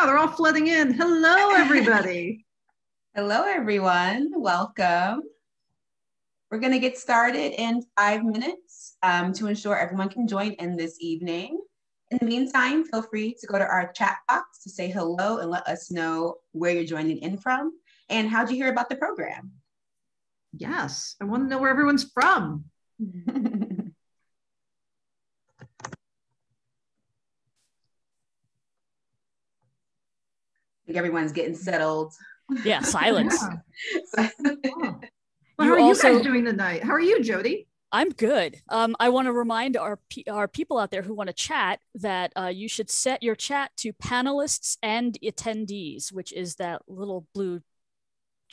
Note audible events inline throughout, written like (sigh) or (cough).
Wow, they're all flooding in. Hello, everybody. (laughs) Hello, everyone. Welcome. We're going to get started in five minutes um, to ensure everyone can join in this evening. In the meantime, feel free to go to our chat box to say hello and let us know where you're joining in from and how'd you hear about the program? Yes, I want to know where everyone's from. (laughs) think everyone's getting settled. Yeah, silence. Yeah. Well, how are also- you guys doing tonight? How are you, Jodi? I'm good. Um, I want to remind our pe- our people out there who want to chat that uh, you should set your chat to panelists and attendees, which is that little blue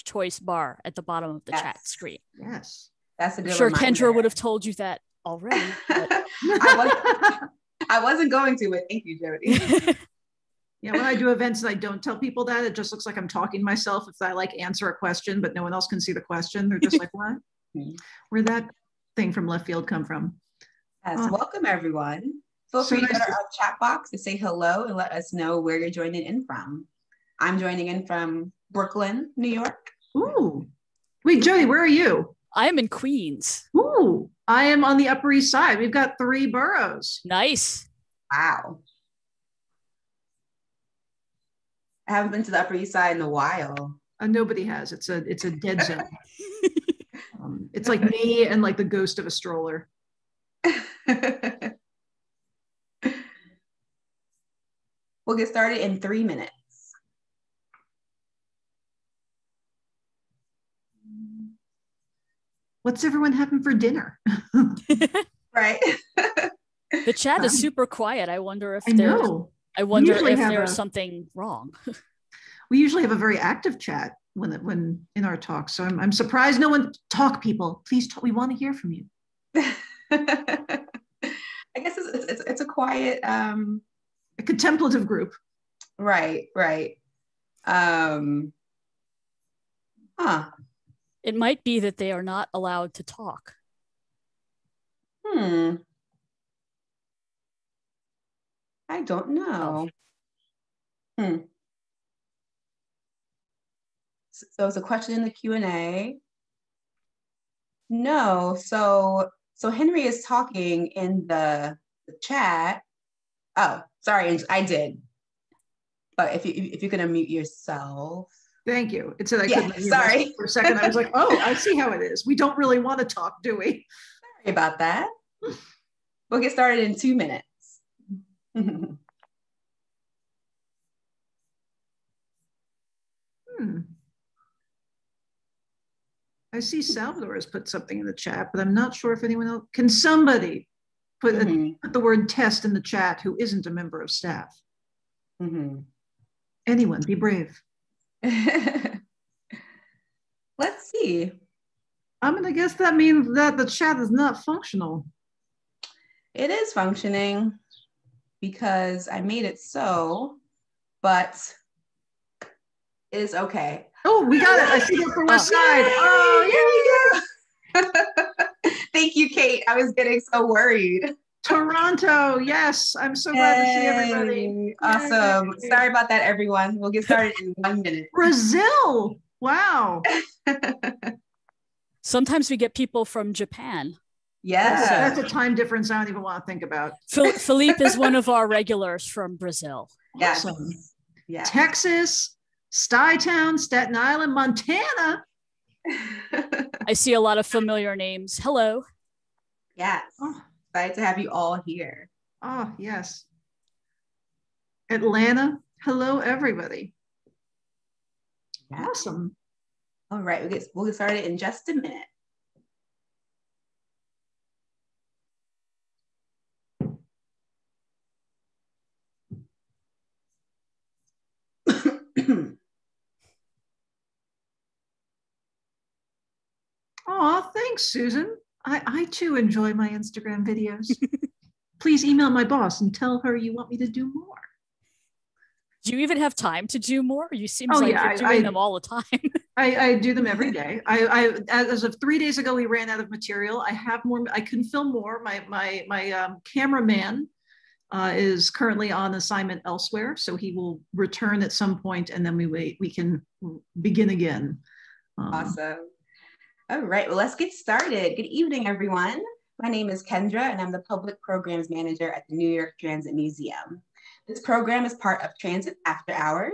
choice bar at the bottom of the chat screen. Yes. That's a I'm sure reminder. Kendra would have told you that already. But (laughs) I, wasn't, I wasn't going to, but thank you, Jodi. (laughs) Yeah, when I do events and I don't tell people that, it just looks like I'm talking to myself. If I like answer a question, but no one else can see the question, they're just like, what? Hmm. Where'd that thing from left field come from? Yes, Oh. welcome everyone. Feel So free to go nice to to- our chat box to say hello and let us know where you're joining in from. I'm joining in from Brooklyn, New York. Ooh. Wait, Jodi, where are you? I'm in Queens. Ooh, I am on the Upper East Side. We've got three boroughs. Nice. Wow. I haven't been to the Upper East Side in a while. Uh, nobody has. It's a it's a dead zone. (laughs) um, it's like me and like the ghost of a stroller. (laughs) we'll get started in three minutes. What's everyone having for dinner? (laughs) Right. The chat is Um, super quiet. I wonder if I there's know. I wonder if have there's a- something wrong. (laughs) We usually have a very active chat when when in our talks. So I'm I'm surprised no one talk people. Please talk. We want to hear from you. (laughs) I guess it's, it's, it's a quiet, um, A contemplative group. right, right. Um, huh. It might be that they are not allowed to talk. Hmm. I don't know. Hmm. So it's a question in the Q and A. No, so so Henry is talking in the, the chat. Oh, sorry, I did. But if you if you can unmute yourself. Thank you. It said I Yeah, sorry. For a second, I was like, oh, I see how it is. We don't really want to talk, do we? Sorry about that. We'll get started in two minutes. (laughs) Hmm. I see Salvador has put something in the chat, but I'm not sure if anyone else can. Somebody put, a- Mhm, put the word test in the chat who isn't a member of staff. mhm. Anyone, be brave. (laughs) Let's see. I'm gonna guess that means that the chat is not functional. It is functioning because I made it so, but it is okay. Oh, we got it. I see it for West Oh. Side. Oh, Yay! (laughs) Thank you, Kate. I was getting so worried. Toronto. Yes, I'm so glad to see everybody. Awesome. Yay. Sorry about that, everyone. We'll get started in one minute. (laughs) (laughs) Brazil. Wow. Sometimes we get people from Japan. That's, yeah. that's a time difference I don't even want to think about. (laughs) Philippe is one of our regulars from Brazil. Yes. Awesome. Yeah. Texas, Stuytown, Staten Island, Montana. I see a lot of familiar names. Hello. yes. Oh, Excited to have you all here. oh, yes. Atlanta. Hello, everybody. Yeah. Awesome. All right, we'll get, we'll get started in just a minute. (clears throat) Oh, thanks, Susan. I, I too enjoy my Instagram videos. (laughs) Please email my boss and tell her you want me to do more. Do you even have time to do more? You seem Oh, like yeah, you're doing I- them all the time. (laughs) I, I do them every day. I, I as of three days ago, we ran out of material. I have more. I can film more. My my my um, cameraman uh, is currently on assignment elsewhere, so he will return at some point, and then we wait. We can begin again. Um, awesome. All right. Well, let's get started. Good evening, everyone. My name is Kendra, and I'm the Public Programs Manager at the New York Transit Museum. This program is part of Transit After Hours,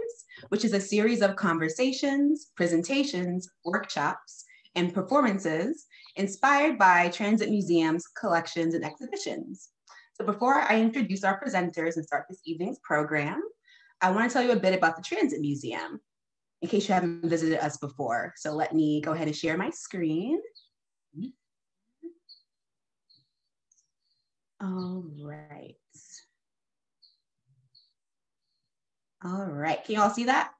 which is a series of conversations, presentations, workshops, and performances inspired by Transit Museum's collections and exhibitions. So before I introduce our presenters and start this evening's program, I want to tell you a bit about the Transit Museum in case you haven't visited us before. So let me go ahead and share my screen. All right. All right, can you all see that?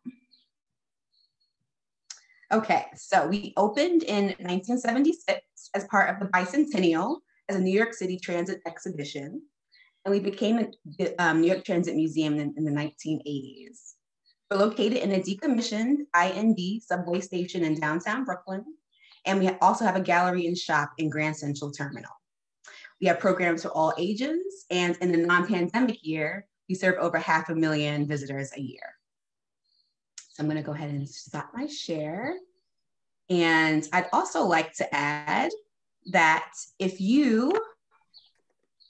Okay, so we opened in 1976 as part of the bicentennial as a New York City Transit exhibition, and we became a um, New York Transit Museum in, in the 1980s. We're located in a decommissioned IND subway station in downtown Brooklyn, and we also have a gallery and shop in Grand Central Terminal. We have programs for all ages, and in the non-pandemic year, we serve over half a million visitors a year. So I'm gonna go ahead and stop my share. And I'd also like to add that if you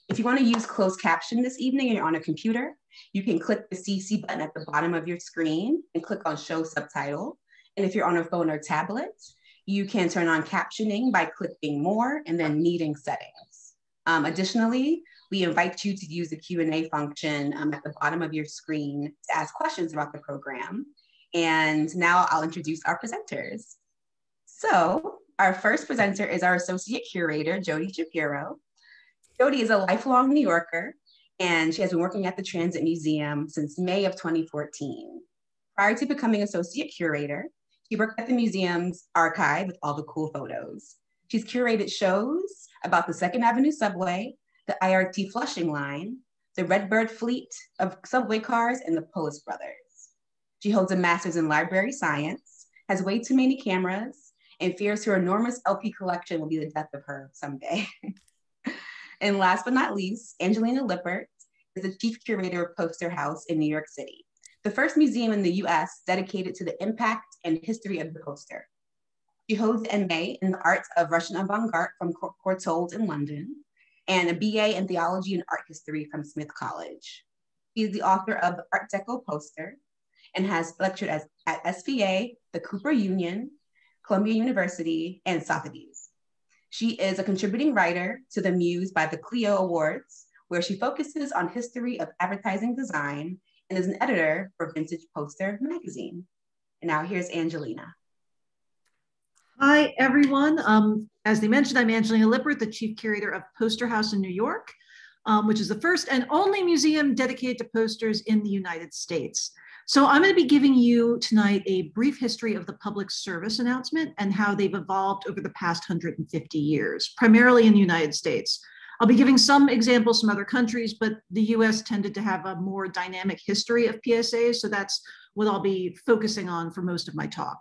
if you want to use closed caption this evening and you're on a computer, you can click the CC button at the bottom of your screen and click on show subtitle. And if you're on a phone or tablet, you can turn on captioning by clicking more and then meeting settings. Um, additionally, we invite you to use the Q&A function um, at the bottom of your screen to ask questions about the program. And now I'll introduce our presenters. So our first presenter is our associate curator, Jodi Shapiro. Jodi is a lifelong New Yorker, and she has been working at the Transit Museum since May of 2014. Prior to becoming associate curator, she worked at the museum's archive with all the cool photos. She's curated shows about the Second Avenue subway, the IRT Flushing line, the Redbird fleet of subway cars, and the Polis brothers. She holds a master's in library science, has way too many cameras, and fears her enormous LP collection will be the death of her someday. (laughs) and last but not least, Angelina Lippert is the chief curator of Poster House in New York City, the first museum in the US dedicated to the impact and history of the poster. She holds an MA in the arts of Russian avant-garde from Courtauld in London and a BA in theology and art history from Smith College. She is the author of Art Deco poster and has lectured as, at SVA, the Cooper Union, Columbia University, and Sotheby's. She is a contributing writer to the Muse by the Clio Awards, where she focuses on history of advertising design and is an editor for Vintage Poster magazine. And now here's Angelina. Hi, everyone. Um, as they mentioned, I'm Angelina Lippert, the chief curator of Poster House in New York, um, which is the first and only museum dedicated to posters in the United States. So I'm going to be giving you tonight a brief history of the public service announcement and how they've evolved over the past 150 years, primarily in the United States. I'll be giving some examples from other countries, but the US tended to have a more dynamic history of PSAs, so that's what I'll be focusing on for most of my talk.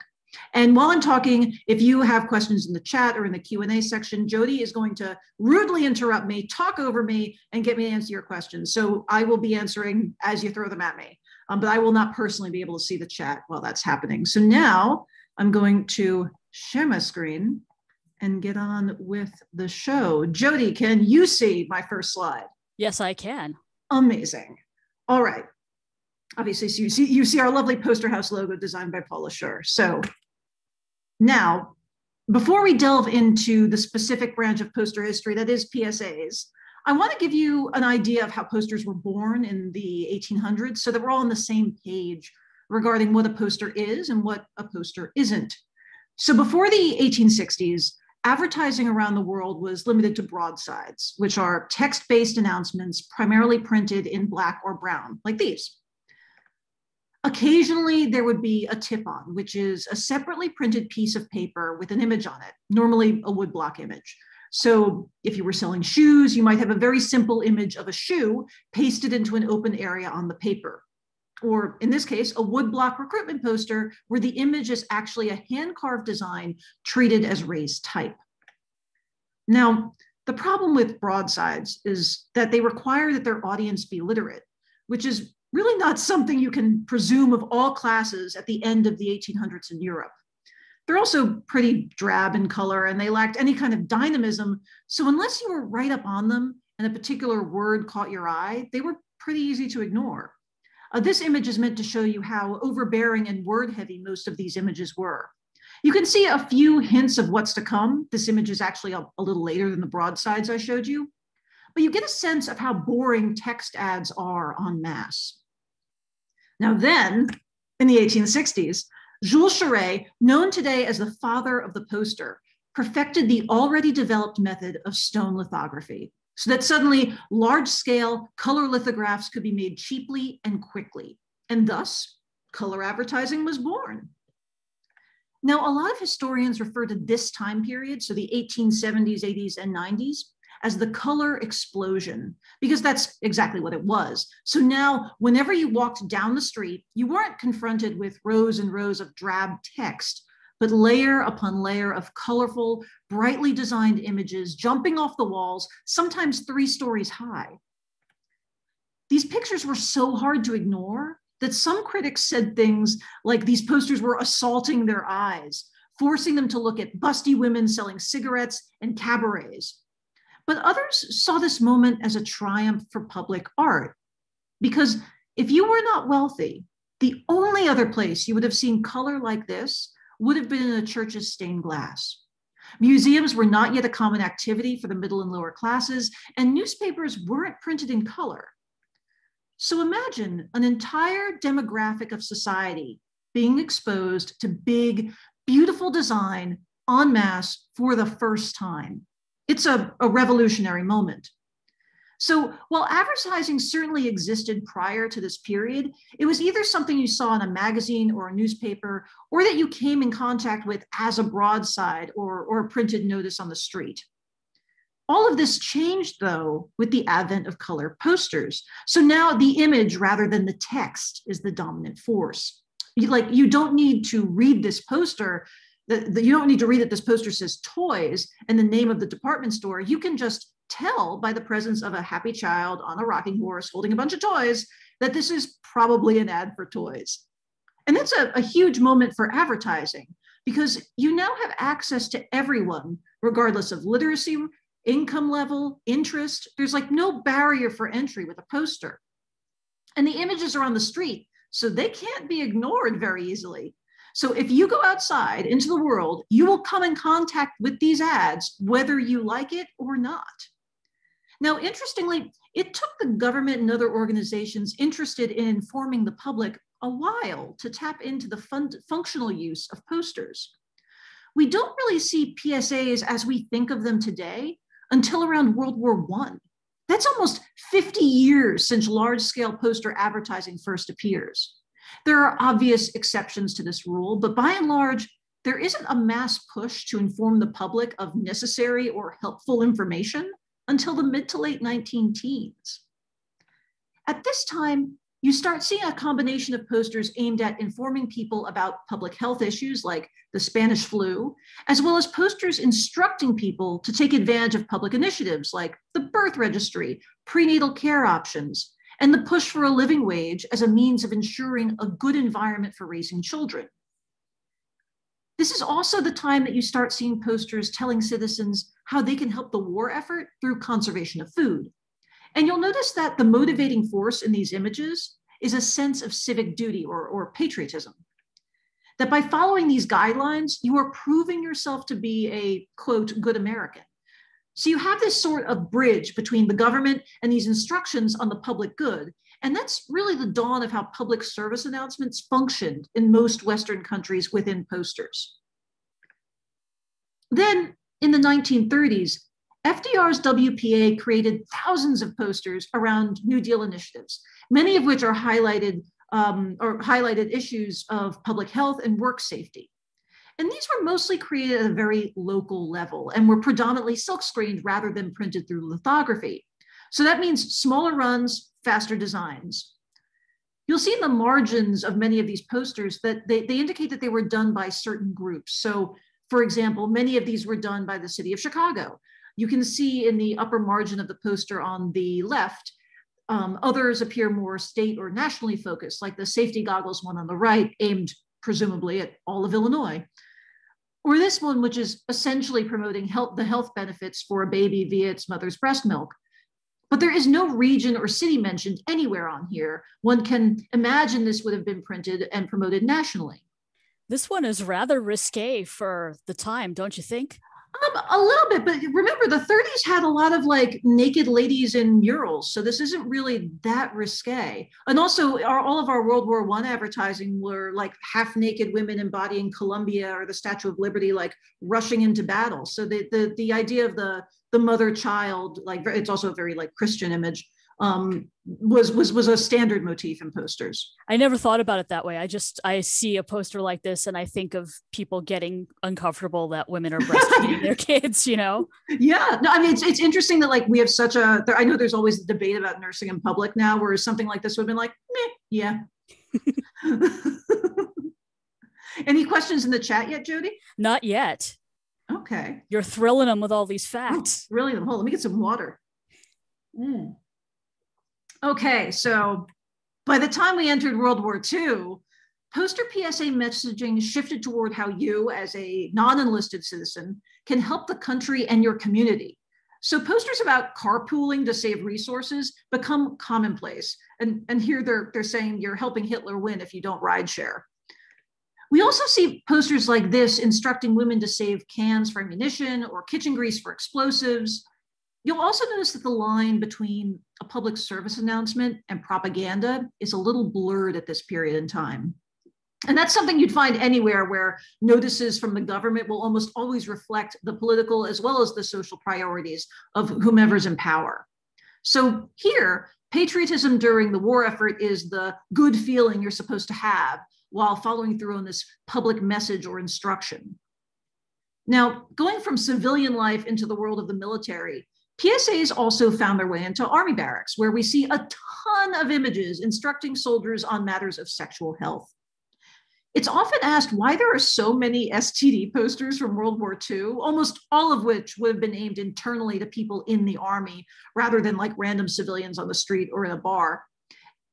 And while I'm talking, if you have questions in the chat or in the Q&A section, Jodi is going to rudely interrupt me, talk over me, and get me to answer your questions. So I will be answering as you throw them at me, um, but I will not personally be able to see the chat while that's happening. So now I'm going to share my screen and get on with the show. Jodi, can you see my first slide? Yes, I can. Amazing. All right. Obviously, so you see, you see our lovely poster house logo designed by Paula Scher. So now, before we delve into the specific branch of poster history that is PSAs, I want to give you an idea of how posters were born in the 1800s so that we're all on the same page regarding what a poster is and what a poster isn't. So before the 1860s, advertising around the world was limited to broadsides, which are text based announcements primarily printed in black or brown, like these. Occasionally, there would be a tip on, which is a separately printed piece of paper with an image on it, normally a woodblock image. So, if you were selling shoes, you might have a very simple image of a shoe pasted into an open area on the paper. Or in this case, a woodblock recruitment poster where the image is actually a hand carved design treated as raised type. Now, The problem with broadsides is that they require that their audience be literate, which is really not something you can presume of all classes at the end of the 1800s in Europe. They're also pretty drab in color and they lacked any kind of dynamism. So, unless you were right up on them and a particular word caught your eye, they were pretty easy to ignore. Uh, this image is meant to show you how overbearing and word heavy most of these images were. You can see a few hints of what's to come. This image is actually a, a little later than the broadsides I showed you, but you get a sense of how boring text ads are en masse. Now then, in the 1860s, Jules Chéret, known today as the father of the poster, perfected the already developed method of stone lithography so that suddenly large scale color lithographs could be made cheaply and quickly. And thus, color advertising was born. Now, a lot of historians refer to this time period, so the 1870s, 80s, and 90s, as the color explosion, because that's exactly what it was. So now, whenever you walked down the street, you weren't confronted with rows and rows of drab text, but layer upon layer of colorful, brightly designed images jumping off the walls, sometimes three stories high. These pictures were so hard to ignore that some critics said things like these posters were assaulting their eyes, forcing them to look at busty women selling cigarettes and cabarets. But others saw this moment as a triumph for public art. Because if you were not wealthy, the only other place you would have seen color like this would have been in a church's stained glass. Museums were not yet a common activity for the middle and lower classes, and newspapers weren't printed in color. So imagine an entire demographic of society being exposed to big, beautiful design en masse for the first time. It's a, a revolutionary moment. So while advertising certainly existed prior to this period, it was either something you saw in a magazine or a newspaper, or that you came in contact with as a broadside or, or a printed notice on the street. All of this changed, though, with the advent of color posters. So now the image rather than the text is the dominant force. Like you don't need to read this poster. The, the, you don't need to read that this poster says toys and the name of the department store. You can just tell by the presence of a happy child on a rocking horse holding a bunch of toys that this is probably an ad for toys. And that's a, a huge moment for advertising because you now have access to everyone, regardless of literacy, income level, interest. There's like no barrier for entry with a poster. And the images are on the street, so they can't be ignored very easily. So if you go outside into the world, you will come in contact with these ads, whether you like it or not. Now, interestingly, it took the government and other organizations interested in informing the public a while to tap into the fun functional use of posters. We don't really see PSAs as we think of them today until around World War I. That's almost 50 years since large scale poster advertising first appears. There are obvious exceptions to this rule, but by and large, there isn't a mass push to inform the public of necessary or helpful information until the mid to late 19 teens. At this time, you start seeing a combination of posters aimed at informing people about public health issues like the Spanish flu, as well as posters instructing people to take advantage of public initiatives like the birth registry, prenatal care options, and the push for a living wage as a means of ensuring a good environment for raising children. This is also the time that you start seeing posters telling citizens how they can help the war effort through conservation of food, and you'll notice that the motivating force in these images is a sense of civic duty or, or patriotism. That by following these guidelines, you are proving yourself to be a quote, good American. So you have this sort of bridge between the government and these instructions on the public good. And that's really the dawn of how public service announcements functioned in most Western countries within posters. Then in the 1930s, FDR's WPA created thousands of posters around New Deal initiatives, many of which are highlighted um, or highlighted issues of public health and work safety. And these were mostly created at a very local level and were predominantly silk screened rather than printed through lithography. So that means smaller runs, faster designs. You'll see in the margins of many of these posters that they, they indicate that they were done by certain groups. So for example, many of these were done by the city of Chicago, you can see in the upper margin of the poster on the left, um, others appear more state or nationally focused, like the safety goggles one on the right, aimed presumably at all of Illinois. Or this one, which is essentially promoting health, the health benefits for a baby via its mother's breast milk. But there is no region or city mentioned anywhere on here. One can imagine this would have been printed and promoted nationally. This one is rather risque for the time, don't you think? Um, a little bit, but remember the 30s had a lot of like naked ladies in murals, so this isn't really that risque. And also, our, all of our World War One advertising were like half naked women embodying Columbia or the Statue of Liberty, like rushing into battle. So the the the idea of the the mother child, like it's also a very like Christian image, um, was was was a standard motif in posters. I never thought about it that way. I just I see a poster like this and I think of people getting uncomfortable that women are breastfeeding their (laughs) kids. You know? Yeah. No, I mean it's it's interesting that like we have such a. I know there's always a debate about nursing in public now, whereas something like this would have been like, Meh, yeah. (laughs) Any questions in the chat yet, Jodi? Not yet. Okay. You're thrilling them with all these facts. Oh, really? Hold. On, let me get some water. Mm. Okay, so by the time we entered World War II, poster PSA messaging shifted toward how you, as a non enlisted citizen, can help the country and your community. So posters about carpooling to save resources become commonplace. And, and here they're, they're saying you're helping Hitler win if you don't ride share. We also see posters like this instructing women to save cans for ammunition or kitchen grease for explosives. You'll also notice that the line between a public service announcement and propaganda is a little blurred at this period in time. And that's something you'd find anywhere where notices from the government will almost always reflect the political as well as the social priorities of whomever's in power. So here, patriotism during the war effort is the good feeling you're supposed to have while following through on this public message or instruction. Now, going from civilian life into the world of the military, PSAs also found their way into army barracks, where we see a ton of images instructing soldiers on matters of sexual health. It's often asked why there are so many STD posters from World War II, almost all of which would have been aimed internally to people in the army rather than like random civilians on the street or in a bar.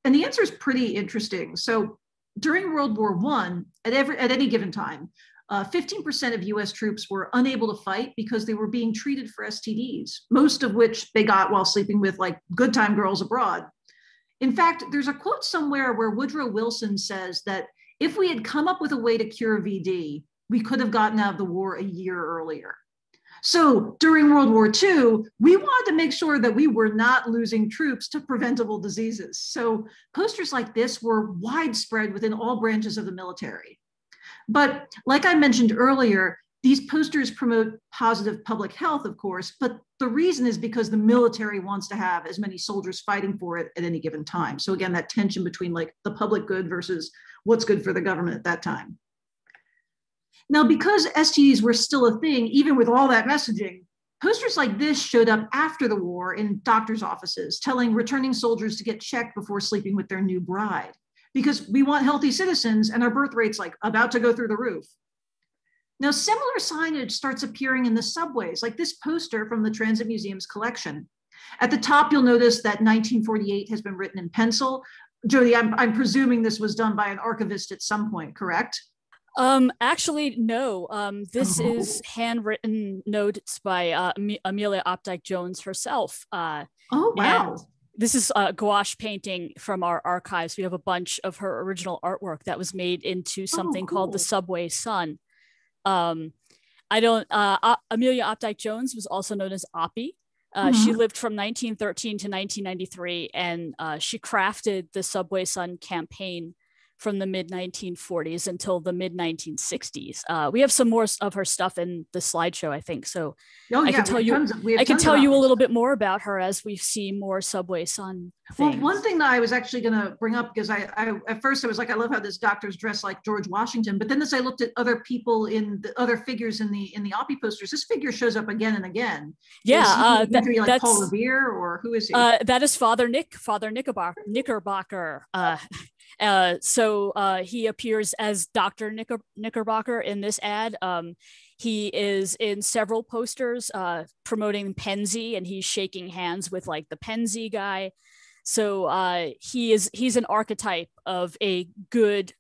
And the answer is pretty interesting. So during World War I, at, every, at any given time, uh, 15% of US troops were unable to fight because they were being treated for STDs, most of which they got while sleeping with like good time girls abroad. In fact, there's a quote somewhere where Woodrow Wilson says that if we had come up with a way to cure VD, we could have gotten out of the war a year earlier. So during World War II, we wanted to make sure that we were not losing troops to preventable diseases. So posters like this were widespread within all branches of the military. But like I mentioned earlier, these posters promote positive public health, of course, but the reason is because the military wants to have as many soldiers fighting for it at any given time. So again, that tension between like the public good versus what's good for the government at that time. Now, because STDs were still a thing, even with all that messaging, posters like this showed up after the war in doctors' offices, telling returning soldiers to get checked before sleeping with their new bride because we want healthy citizens and our birth rate's like about to go through the roof. Now, similar signage starts appearing in the subways, like this poster from the Transit Museum's collection. At the top, you'll notice that 1948 has been written in pencil. Jodi, I'm, I'm presuming this was done by an archivist at some point, correct? Um, actually, no. Um, this oh. is handwritten notes by uh, Amelia Opdyke Jones herself. Uh, oh, wow this is a gouache painting from our archives. We have a bunch of her original artwork that was made into something oh, cool. called the Subway Sun. Um, I don't. Uh, Amelia Opdyke Jones was also known as Oppie. Uh, mm-hmm. She lived from 1913 to 1993, and uh, she crafted the Subway Sun campaign from the mid 1940s until the mid 1960s. Uh, we have some more of her stuff in the slideshow, I think. So oh, I can tell you, of, I can tell you a little bit more about her as we see more Subway Sun. Things. Well, one thing that I was actually going to bring up because I, I, at first I was like, I love how this doctor's dressed like George Washington, but then as I looked at other people in the other figures in the in the Oppie posters, this figure shows up again and again. Yeah, uh, that, like that's Paul Revere or who is he? Uh, that is Father Nick, Father Knickerbocker. Knickerbocker. Uh, so uh, he appears as Dr. Knicker- Knickerbocker in this ad. Um, he is in several posters uh, promoting Pennsy, and he's shaking hands with like the Pennsy guy. So uh, he is he's an archetype of a good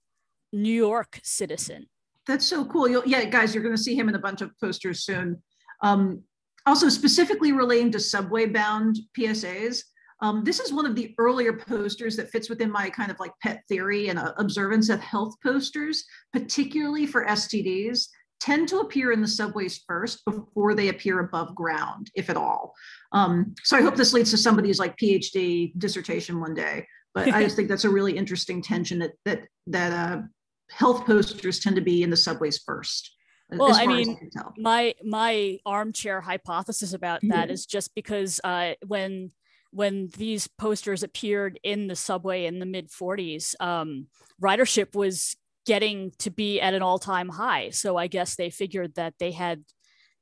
New York citizen. That's so cool. You'll, yeah, guys, you're going to see him in a bunch of posters soon. Um, also, specifically relating to subway bound PSAs, um, this is one of the earlier posters that fits within my kind of like pet theory and uh, observance of health posters, particularly for STDs, tend to appear in the subways first before they appear above ground, if at all. Um, so I hope this leads to somebody's like PhD dissertation one day. But I just (laughs) think that's a really interesting tension that that that uh, health posters tend to be in the subways first. Well, I mean, I my my armchair hypothesis about that mm-hmm. is just because uh, when when these posters appeared in the subway in the mid 40s, um, ridership was getting to be at an all time high. So I guess they figured that they had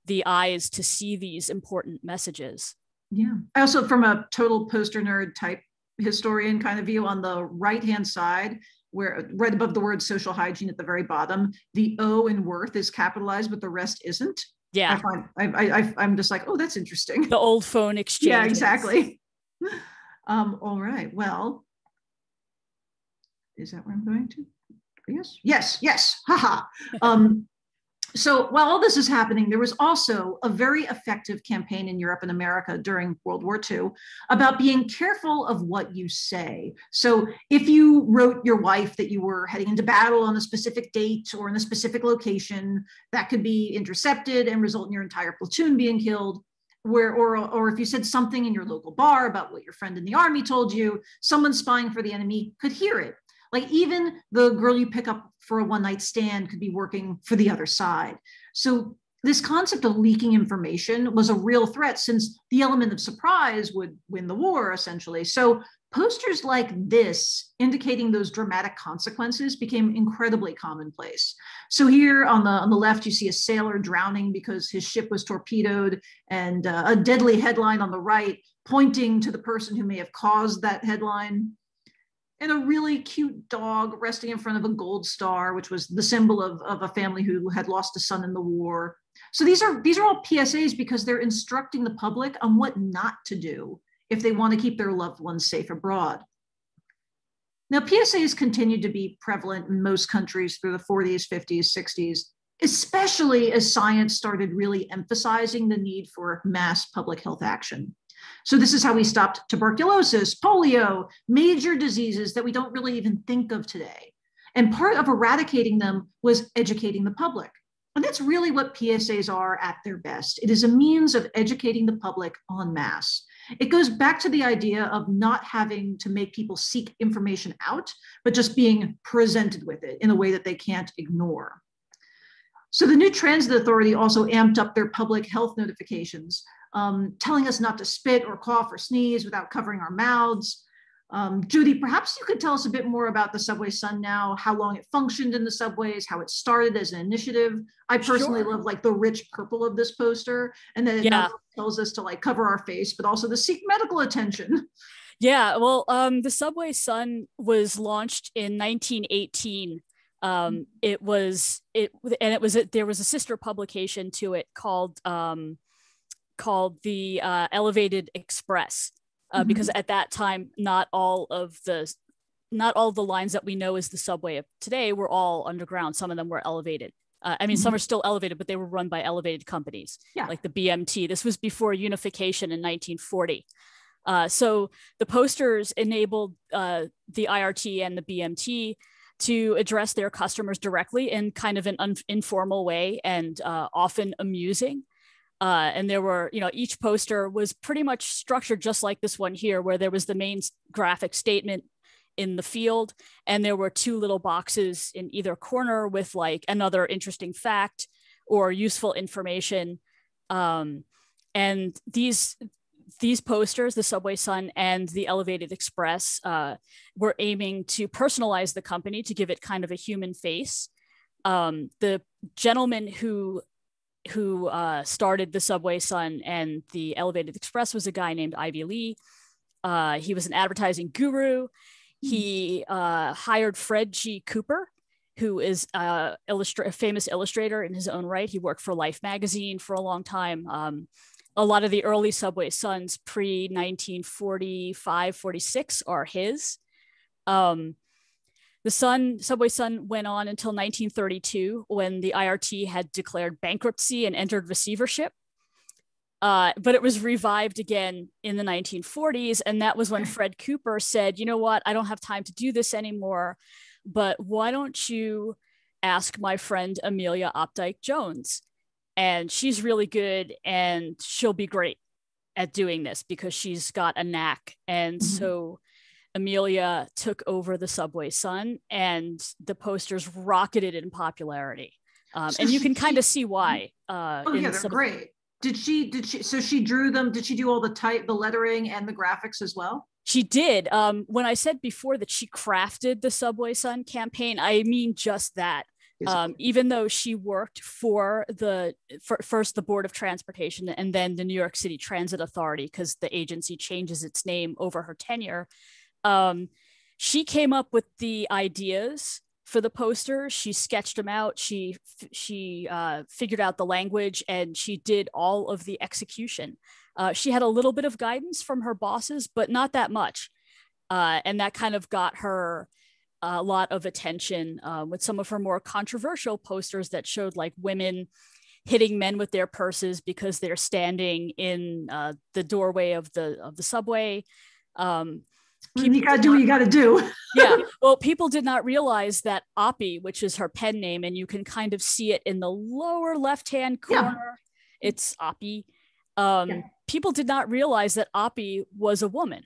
the eyes to see these important messages. Yeah. Also, from a total poster nerd type historian kind of view, on the right hand side, where right above the word social hygiene at the very bottom, the O in worth is capitalized, but the rest isn't. Yeah. I find I, I I'm just like, oh, that's interesting. The old phone exchange. (laughs) Yeah, exactly. Um, all right. Well, is that where I'm going to? Yes, yes, yes. Haha. (laughs) Um, so while all this is happening, there was also a very effective campaign in Europe and America during World War II about being careful of what you say. So if you wrote your wife that you were heading into battle on a specific date or in a specific location, that could be intercepted and result in your entire platoon being killed. Where, or, or if you said something in your local bar about what your friend in the army told you, someone spying for the enemy could hear it like even the girl you pick up for a one night stand could be working for the other side. So this concept of leaking information was a real threat since the element of surprise would win the war essentially. So posters like this indicating those dramatic consequences became incredibly commonplace. So here on the on the left you see a sailor drowning because his ship was torpedoed and uh, a deadly headline on the right pointing to the person who may have caused that headline and a really cute dog resting in front of a gold star, which was the symbol of, of a family who had lost a son in the war. So these are these are all PSAs because they're instructing the public on what not to do if they want to keep their loved ones safe abroad. Now, PSAs continued to be prevalent in most countries through the 40s, 50s, 60s, especially as science started really emphasizing the need for mass public health action. So this is how we stopped tuberculosis, polio, major diseases that we don't really even think of today. And part of eradicating them was educating the public. And that's really what PSAs are at their best. It is a means of educating the public en masse. It goes back to the idea of not having to make people seek information out, but just being presented with it in a way that they can't ignore. So the new Transit Authority also amped up their public health notifications um, telling us not to spit or cough or sneeze without covering our mouths. Um, Jodi, perhaps you could tell us a bit more about the Subway Sun now, how long it functioned in the subways, how it started as an initiative. I personally sure. love like the rich purple of this poster, and then it yeah. tells us to like cover our face, but also to seek medical attention. (laughs) Yeah, well, um, the Subway Sun was launched in 1918. Um, mm-hmm. it was it, and it was a, there was a sister publication to it called um, called the uh, Elevated Express, uh, mm-hmm. because at that time, not all of the not all the lines that we know as the subway of today were all underground. Some of them were elevated. Uh, I mean, mm-hmm. some are still elevated, but they were run by elevated companies, yeah. like the BMT. This was before unification in 1940. Uh, so the posters enabled uh, the IRT and the BMT to address their customers directly in kind of an un- informal way and uh, often amusing. Uh, and there were, you know, each poster was pretty much structured just like this one here, where there was the main graphic statement in the field, and there were two little boxes in either corner with like another interesting fact or useful information. Um, and these these posters, the Subway Sun and the Elevated Express, uh, were aiming to personalize the company to give it kind of a human face. Um, the gentleman who who uh, started the Subway Sun and the Elevated Express was a guy named Ivy Lee. Uh, he was an advertising guru. He uh, hired Fred G. Cooper, who is a, illustra- a famous illustrator in his own right. He worked for Life magazine for a long time. Um, a lot of the early Subway Suns pre 1945, 46 are his. Um, the Sun, Subway Sun went on until 1932 when the IRT had declared bankruptcy and entered receivership. Uh, but it was revived again in the 1940s. And that was when Fred Cooper said, you know what, I don't have time to do this anymore, but why don't you ask my friend Amelia Opdyke Jones? And she's really good and she'll be great at doing this because she's got a knack. And mm-hmm. so Amelia took over the Subway Sun and the posters rocketed in popularity. Um, so and you can kind of see why. Uh, oh, yeah, they're great did she did she so she drew them did she do all the type the lettering and the graphics as well she did um, when i said before that she crafted the subway sun campaign i mean just that um, even though she worked for the for, first the board of transportation and then the new york city transit authority because the agency changes its name over her tenure um, she came up with the ideas for the poster. She sketched them out. She she uh, figured out the language, and she did all of the execution. Uh, she had a little bit of guidance from her bosses, but not that much, uh, and that kind of got her a lot of attention uh, with some of her more controversial posters that showed like women hitting men with their purses because they're standing in uh, the doorway of the of the subway. Um, People you gotta do what you gotta do. yeah. (laughs) Well, people did not realize that Oppie, which is her pen name, and you can kind of see it in the lower left-hand corner. Yeah. It's Oppie. Um, yeah. People did not realize that Oppie was a woman.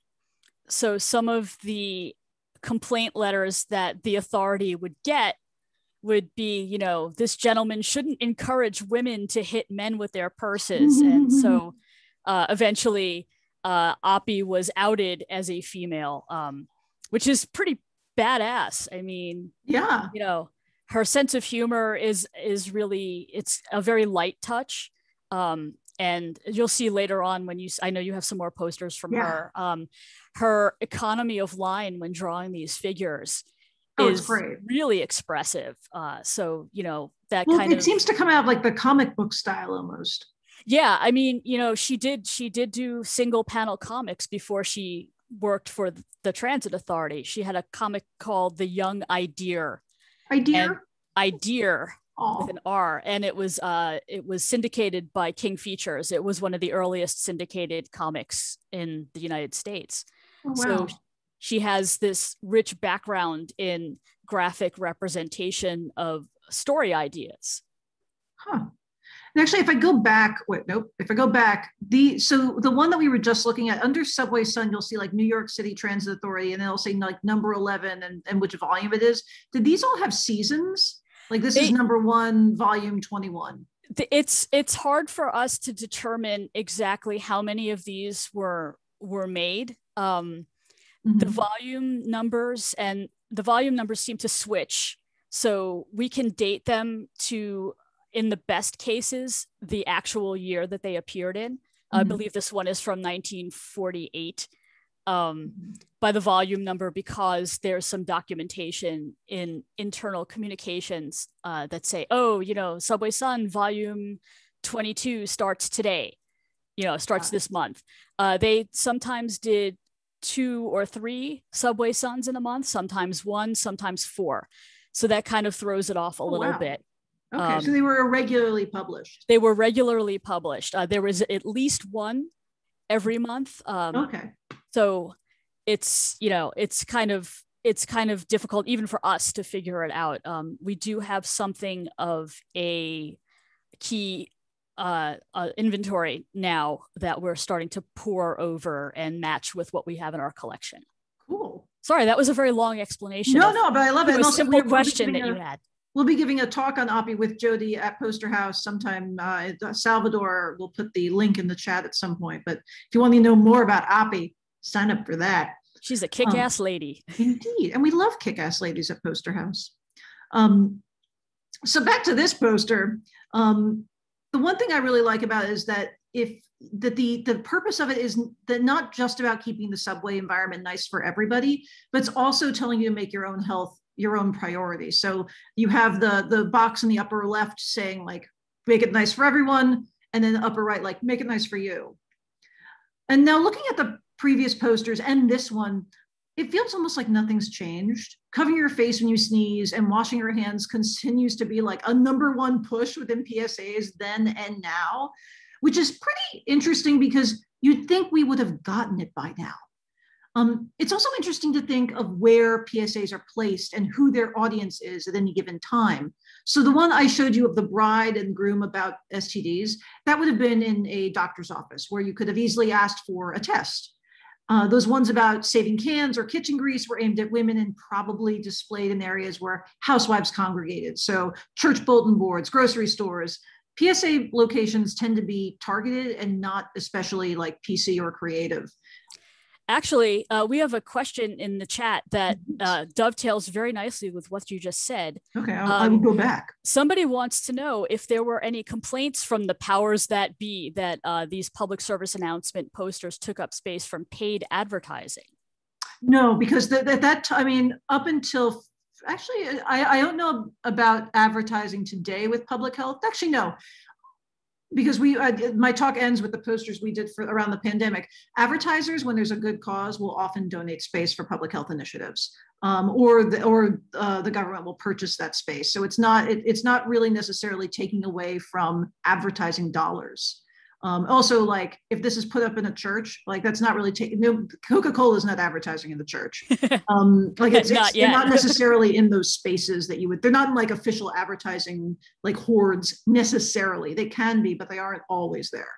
So some of the complaint letters that the authority would get would be, you know, this gentleman shouldn't encourage women to hit men with their purses. and so (laughs) uh, eventually uh, Oppie was outed as a female, um, which is pretty badass. I mean, yeah, you know, her sense of humor is is really it's a very light touch. Um, and you'll see later on when you I know you have some more posters from yeah. her. Um, her economy of line when drawing these figures oh, is really expressive. Uh, so you know that well, kind it of seems to come out of like the comic book style almost yeah i mean you know she did she did do single panel comics before she worked for the transit authority. She had a comic called the young idea idea idea with an r. And it was uh it was syndicated by king features. It was one of the earliest syndicated comics in the united states. Oh, wow. so she has this rich background in graphic representation of story ideas. Huh and actually, if I go back, wait, nope. If I go back, the so the one that we were just looking at under Subway Sun, you'll see like New York City Transit Authority, and then it'll say like number eleven and, and which volume it is. Did these all have seasons? Like this they, is number one, volume twenty one. It's it's hard for us to determine exactly how many of these were were made. Um, mm-hmm. The volume numbers and the volume numbers seem to switch so we can date them to in the best cases, the actual year that they appeared in. Mm-hmm. I believe this one is from 1948 um, by the volume number because there's some documentation in internal communications uh, that say, oh, you know, Subway Sun volume 22 starts today, you know, starts this month. Uh, they sometimes did two or three Subway Suns in a month, sometimes one, sometimes four. So that kind of throws it off a oh, little wow. bit. Okay, um, so they were regularly published. They were regularly published. Uh, there was at least one every month. Um, okay. So it's you know it's kind of it's kind of difficult even for us to figure it out. Um, we do have something of a key uh, uh, inventory now that we're starting to pour over and match with what we have in our collection. Cool. Sorry, that was a very long explanation. No, no, but I love it. It's a simple question that you had we'll be giving a talk on Oppie with Jodi at Poster House sometime. Uh, Salvador will put the link in the chat at some point. But if you want to know more about Oppie, sign up for that. She's a kick-ass um, lady. (laughs) Indeed, and we love kick-ass ladies at Poster House. Um, so back to this poster. Um, the one thing I really like about it is that if that the the purpose of it is that not just about keeping the subway environment nice for everybody, but it's also telling you to make your own health your own priorities. So you have the the box in the upper left saying like make it nice for everyone, and then the upper right like make it nice for you. And now looking at the previous posters and this one, it feels almost like nothing's changed. Covering your face when you sneeze and washing your hands continues to be like a number one push within PSAs then and now, which is pretty interesting because you'd think we would have gotten it by now. Um, it's also interesting to think of where PSAs are placed and who their audience is at any given time. So the one I showed you of the bride and groom about STDs, that would have been in a doctor's office where you could have easily asked for a test. Uh, those ones about saving cans or kitchen grease were aimed at women and probably displayed in areas where housewives congregated. So church bulletin boards, grocery stores. PSA locations tend to be targeted and not especially like PC or creative. Actually, uh, we have a question in the chat that uh, dovetails very nicely with what you just said. Okay, um, I will go back. Somebody wants to know if there were any complaints from the powers that be that uh, these public service announcement posters took up space from paid advertising. No, because that that, that I mean, up until actually, I, I don't know about advertising today with public health. Actually, no because we uh, my talk ends with the posters we did for around the pandemic. Advertisers when there's a good cause will often donate space for public health initiatives um, or the or uh, the government will purchase that space. So it's not it, it's not really necessarily taking away from advertising dollars um, also, like if this is put up in a church, like that's not really taking. No, Coca Cola is not advertising in the church. (laughs) Um, like it's, not, it's they're not (laughs) necessarily in those spaces that you would. They're not in like official advertising like hordes necessarily. They can be, but they aren't always there.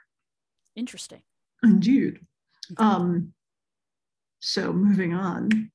Interesting. Indeed. Um, so moving on.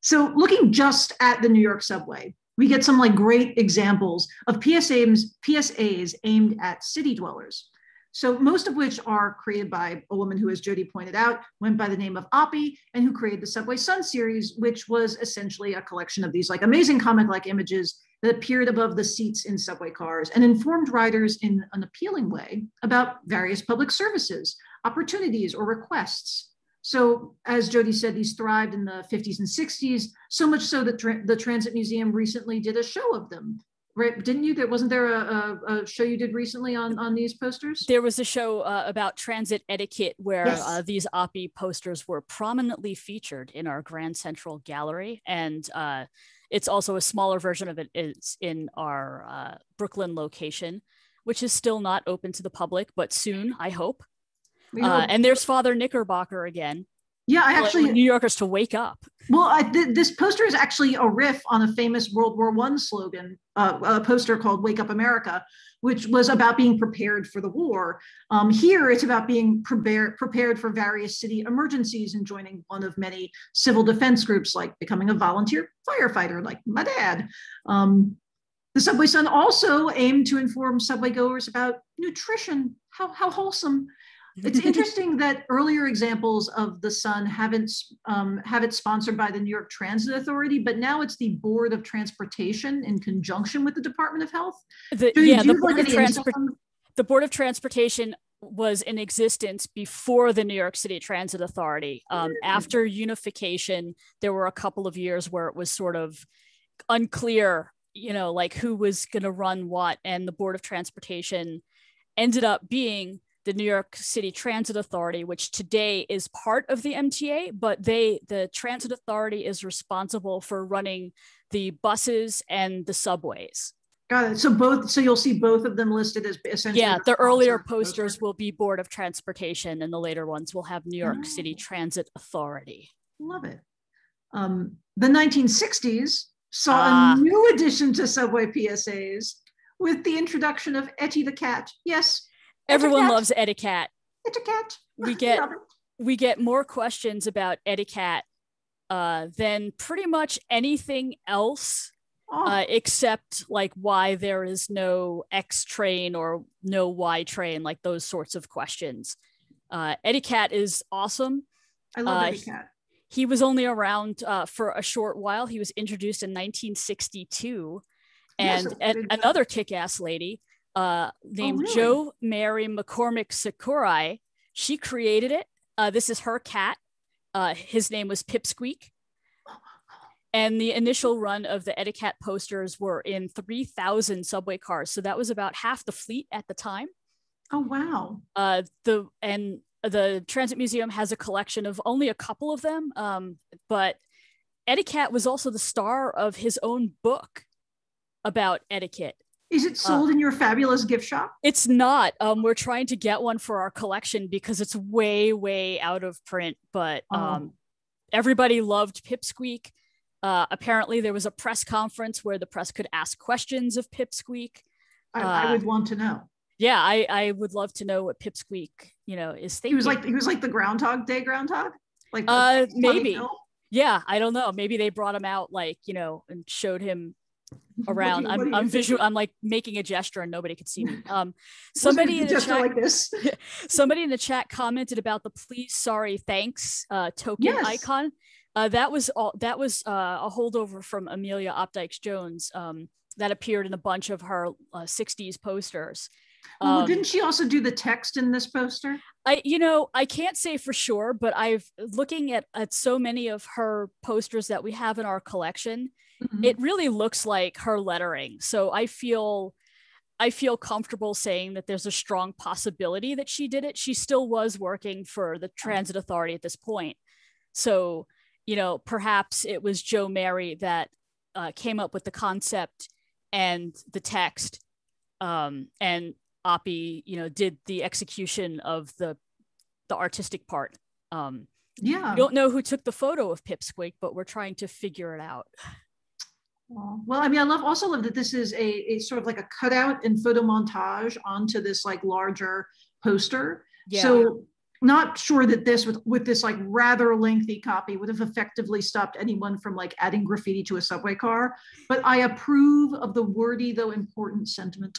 So looking just at the New York subway, we get some like great examples of PSAs, PSAs aimed at city dwellers. So most of which are created by a woman who, as Jodi pointed out, went by the name of Oppie and who created the Subway Sun series, which was essentially a collection of these like amazing comic-like images that appeared above the seats in subway cars and informed riders in an appealing way about various public services, opportunities, or requests. So, as Jodi said, these thrived in the 50s and 60s, so much so that tra- the Transit Museum recently did a show of them right didn't you there wasn't there a, a, a, show you did recently on on these posters? There was a show uh, about transit etiquette where yes. uh, these oppie posters were prominently featured in our grand central gallery. And uh, it's also a smaller version of it is in our uh, brooklyn location which is still not open to the public but soon i hope. Uh, and there's father knickerbocker again yeah, I actually New Yorkers to wake up. Well, I, th- this poster is actually a riff on a famous World War One slogan, uh, a poster called "Wake Up America," which was about being prepared for the war. Um, here, it's about being prepared prepared for various city emergencies and joining one of many civil defense groups, like becoming a volunteer firefighter, like my dad. Um, the Subway Sun also aimed to inform subway goers about nutrition, how, how wholesome it's (laughs) interesting that earlier examples of the Sun haven't um, have it sponsored by the New York Transit Authority, but now it's the Board of Transportation in conjunction with the Department of Health. The, yeah, the Board of Transport. The Board of Transportation was in existence before the New York City Transit Authority. Um, mm-hmm. After unification, there were a couple of years where it was sort of unclear, you know, like who was going to run what, and the Board of Transportation ended up being the New York City Transit Authority, which today is part of the MTA, but they the Transit Authority is responsible for running the buses and the subways. Got it. So both, so you'll see both of them listed as essentially. Yeah, the earlier posters will be Board of Transportation, and the later ones will have New York oh. City Transit Authority. Love it. Um, the 1960s saw uh, a new addition to subway PSAs with the introduction of Etty the cat. Yes, Everyone loves etiquette. Etiquette. We get we get more questions about etiquette uh, than pretty much anything else, oh. uh, except like why there is no X train or no Y train, like those sorts of questions. Uh, Etti-Cat is awesome. I love uh, etiquette. He, he was only around uh, for a short while. He was introduced in 1962, and yes, another kick-ass lady uh, oh, named oh, really? Jo Mary McCormick Sakurai. She created it. Uh, this is her cat. Uh, his name was Pipsqueak. and the initial run of the Etti-Cat posters were in 3,000 subway cars. So that was about half the fleet at the time. Oh wow! Uh, the and the Transit Museum has a collection of only a couple of them, um, but Etti-Cat was also the star of his own book about etiquette. Is it sold uh, in your fabulous gift shop? It's not. Um, we're trying to get one for our collection because it's way, way out of print. But oh. um, everybody loved Pipsqueak. Uh, apparently, there was a press conference where the press could ask questions of Pipsqueak. I, uh, I would want to know. Yeah, I, I would love to know what Pipsqueak, you know, is thinking. He was like he was like the Groundhog Day groundhog, like uh maybe. Yeah, I don't know. Maybe they brought him out like you know and showed him around. I'm, I'm visual. I'm like making a gesture and nobody could see me. (laughs) Um, somebody in the chat, like this. (laughs) somebody in the chat commented about the please, sorry, thanks uh, token yes. icon. Uh, that was all. That was uh, a holdover from Amelia Opdykes Jones um, that appeared in a bunch of her '60s uh, posters. Well, um, didn't she also do the text in this poster? I, you know, I can't say for sure, but I've looking at at so many of her posters that we have in our collection mm-hmm. it really looks like her lettering. So I feel I feel comfortable saying that there's a strong possibility that she did it. She still was working for the transit authority at this point. So, you know, perhaps it was Jo Mary that uh, came up with the concept and the text. Um, and Oppie, you know, did the execution of the the artistic part. Um, yeah. We don't know who took the photo of Pipsqueak, but we're trying to figure it out. Well, I mean, I love also love that this is a, a sort of like a cutout and photo montage onto this like larger poster. Yeah. So not sure that this with with this like rather lengthy copy would have effectively stopped anyone from like adding graffiti to a subway car. But I approve of the wordy though important sentiment.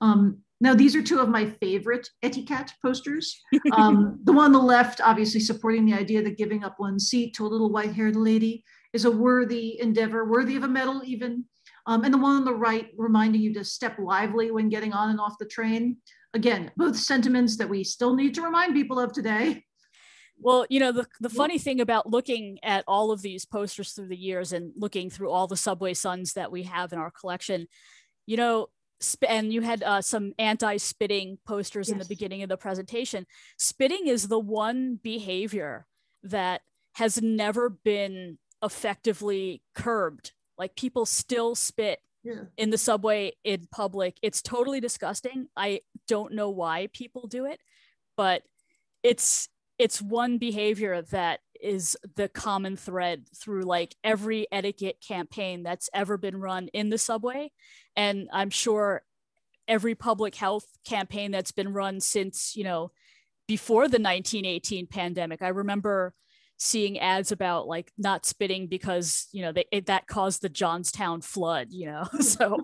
Um, now these are two of my favorite Etti-Cat posters. (laughs) Um, the one on the left, obviously supporting the idea that giving up one seat to a little white-haired lady is a worthy endeavor, worthy of a medal even. Um, and the one on the right reminding you to step lively when getting on and off the train. Again, both sentiments that we still need to remind people of today. Well, you know, the, the funny thing about looking at all of these posters through the years and looking through all the Subway Suns that we have in our collection, you know, and you had uh, some anti-spitting posters yes. in the beginning of the presentation. Spitting is the one behavior that has never been effectively curbed. Like people still spit yeah. in the subway in public. It's totally disgusting. I don't know why people do it, but it's it's one behavior that is the common thread through like every etiquette campaign that's ever been run in the subway and i'm sure every public health campaign that's been run since you know before the 1918 pandemic i remember seeing ads about like not spitting because you know they, it, that caused the johnstown flood you know (laughs) so.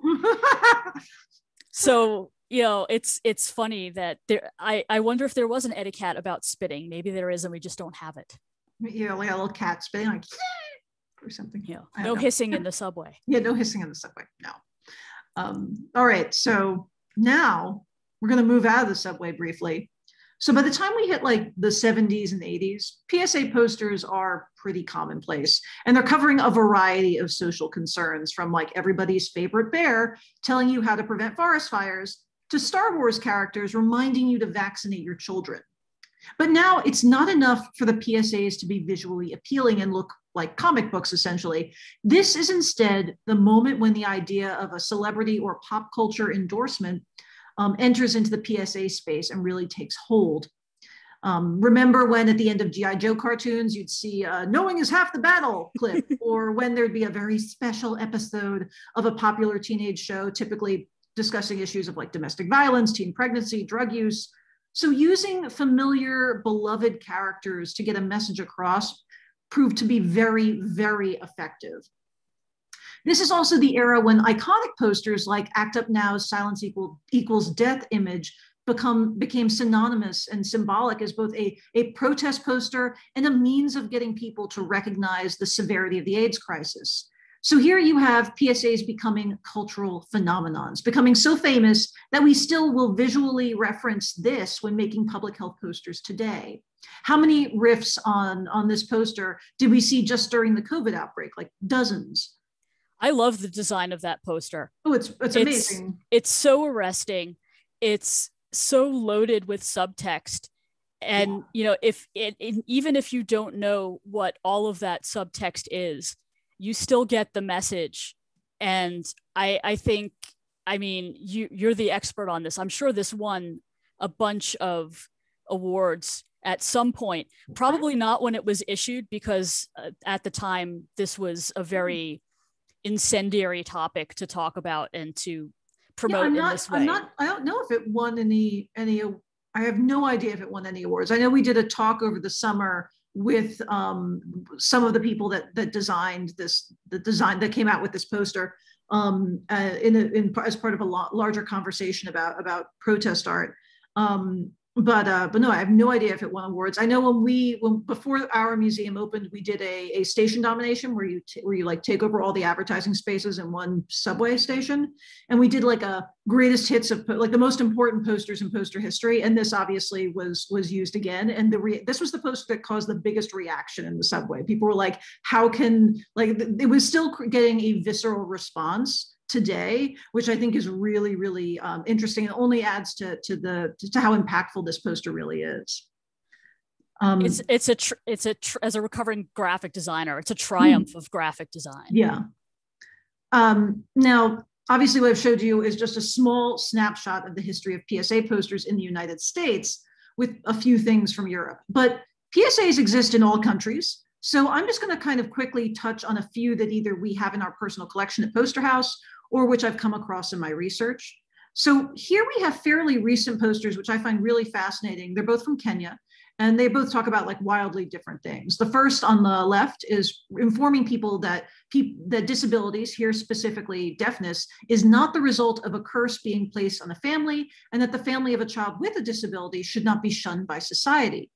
So you know it's it's funny that there i i wonder if there was an etiquette about spitting. Maybe there is and we just don't have it. Yeah like a little cat spitting like (laughs) or something. Yeah. No know. hissing in the subway. (laughs) Yeah no hissing in the subway no. Um all right so now we're going to move out of the subway briefly so by the time we hit like the 70s and 80s, PSA posters are pretty commonplace. And they're covering a variety of social concerns from like everybody's favorite bear telling you how to prevent forest fires to Star Wars characters reminding you to vaccinate your children. But now it's not enough for the PSAs to be visually appealing and look like comic books, essentially. This is instead the moment when the idea of a celebrity or pop culture endorsement um, enters into the PSA space and really takes hold. Um, remember when at the end of G.I. Joe cartoons, you'd see uh, knowing is half the battle clip, (laughs) or when there'd be a very special episode of a popular teenage show, typically discussing issues of like domestic violence, teen pregnancy, drug use. So using familiar, beloved characters to get a message across proved to be very, very effective. This is also the era when iconic posters like Act Up Now's Silence equal, Equals Death image become became synonymous and symbolic as both a, a protest poster and a means of getting people to recognize the severity of the AIDS crisis. So here you have PSAs becoming cultural phenomenons, becoming so famous that we still will visually reference this when making public health posters today. How many riffs on, on this poster did we see just during the COVID outbreak? Like dozens. I love the design of that poster. Oh, it's it's amazing. It's, it's so arresting. It's so loaded with subtext. And yeah. you know, if it, it, even if you don't know what all of that subtext is, you still get the message. And I I think I mean you you're the expert on this. I'm sure this won a bunch of awards at some point probably not when it was issued because uh, at the time this was a very incendiary topic to talk about and to promote yeah, I'm not, in this way. I'm not, I don't know if it won any any. I have no idea if it won any awards. I know we did a talk over the summer with um, some of the people that that designed this, the design that came out with this poster um, uh, in, a, in as part of a larger conversation about about protest art. Um, but uh, but no, I have no idea if it won awards. I know when we when before our museum opened, we did a, a station domination where you t- where you like take over all the advertising spaces in one subway station, and we did like a greatest hits of like the most important posters in poster history. And this obviously was was used again. And the re- this was the poster that caused the biggest reaction in the subway. People were like, "How can like it was still getting a visceral response." Today, which I think is really, really um, interesting and only adds to, to the to how impactful this poster really is. Um, it's it's a tr- it's a tr- as a recovering graphic designer, it's a triumph mm, of graphic design. Yeah. Um, now, obviously, what I've showed you is just a small snapshot of the history of PSA posters in the United States, with a few things from Europe. But PSAs exist in all countries. So I'm just going to kind of quickly touch on a few that either we have in our personal collection at Poster House or which I've come across in my research. So here we have fairly recent posters, which I find really fascinating. They're both from Kenya, and they both talk about like wildly different things. The first on the left is informing people that pe- that disabilities, here specifically deafness, is not the result of a curse being placed on a family, and that the family of a child with a disability should not be shunned by society.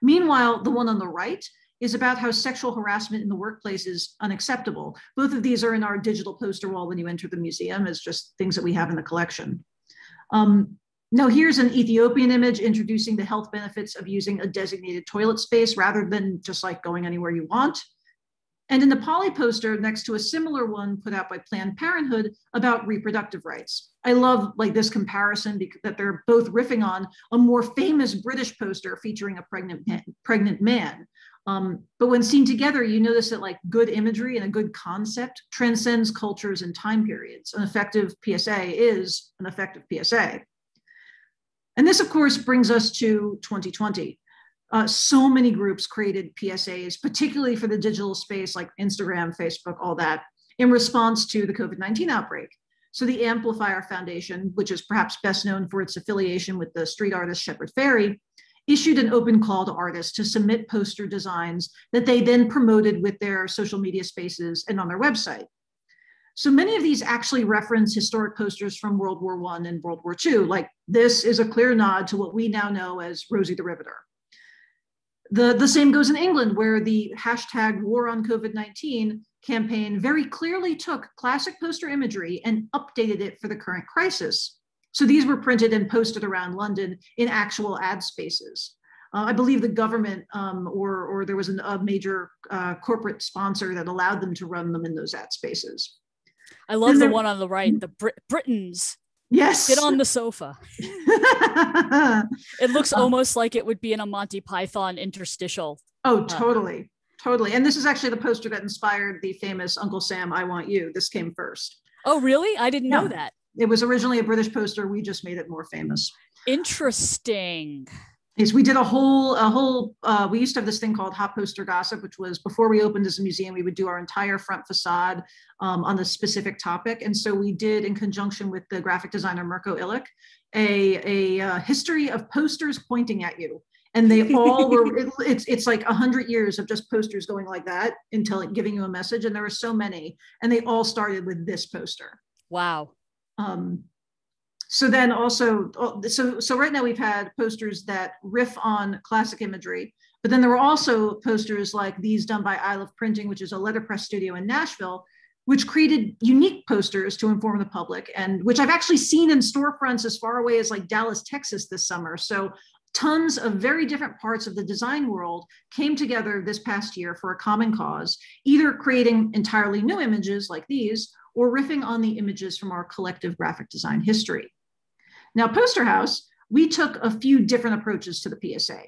Meanwhile, the one on the right is about how sexual harassment in the workplace is unacceptable. Both of these are in our digital poster wall when you enter the museum as just things that we have in the collection. Um, now here's an Ethiopian image introducing the health benefits of using a designated toilet space rather than just like going anywhere you want. And in the Nepali poster next to a similar one put out by Planned Parenthood about reproductive rights. I love like this comparison because that they're both riffing on a more famous British poster featuring a pregnant man, pregnant man. Um, but when seen together, you notice that like good imagery and a good concept transcends cultures and time periods. An effective PSA is an effective PSA. And this, of course, brings us to 2020. Uh, so many groups created PSAs, particularly for the digital space like Instagram, Facebook, all that, in response to the COVID 19 outbreak. So the Amplifier Foundation, which is perhaps best known for its affiliation with the street artist Shepard Fairey, issued an open call to artists to submit poster designs that they then promoted with their social media spaces and on their website. So many of these actually reference historic posters from World War I and World War II, like this is a clear nod to what we now know as Rosie the Riveter. The, the same goes in England, where the hashtag war on COVID 19 campaign very clearly took classic poster imagery and updated it for the current crisis. So these were printed and posted around London in actual ad spaces. Uh, I believe the government um, or, or there was an, a major uh, corporate sponsor that allowed them to run them in those ad spaces. I love the one on the right, the Brit- Britons. Yes. Sit on the sofa. (laughs) it looks um, almost like it would be in a Monty Python interstitial. Oh, uh, totally. Totally. And this is actually the poster that inspired the famous Uncle Sam, I Want You. This came first. Oh, really? I didn't yeah. know that. It was originally a British poster. We just made it more famous. Interesting. Is we did a whole, a whole. Uh, we used to have this thing called Hot Poster Gossip, which was before we opened as a museum, we would do our entire front facade um, on the specific topic. And so we did, in conjunction with the graphic designer Mirko Ilić a a uh, history of posters pointing at you and they all (laughs) were it, it's it's like a hundred years of just posters going like that until giving you a message and there were so many and they all started with this poster wow um, so then also, oh, so, so right now we've had posters that riff on classic imagery, but then there were also posters like these done by Isle of Printing, which is a letterpress studio in Nashville, which created unique posters to inform the public and which I've actually seen in storefronts as far away as like Dallas, Texas this summer. So tons of very different parts of the design world came together this past year for a common cause, either creating entirely new images like these or riffing on the images from our collective graphic design history. Now, Poster House, we took a few different approaches to the PSA.